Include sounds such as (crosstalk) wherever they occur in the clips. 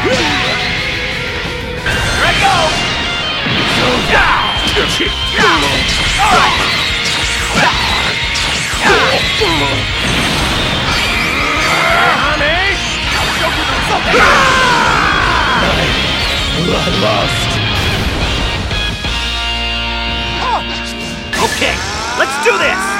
Here I go! Honey! Show you the results! Okay, let's do this.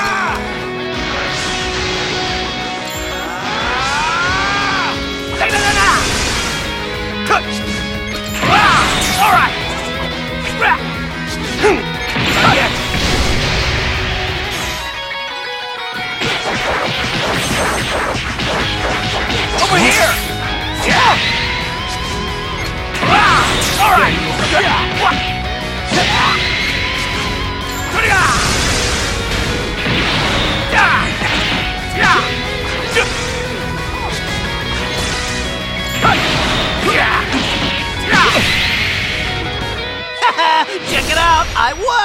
Over here! Yeah! Ah! All right! (laughs) Check it out, I won.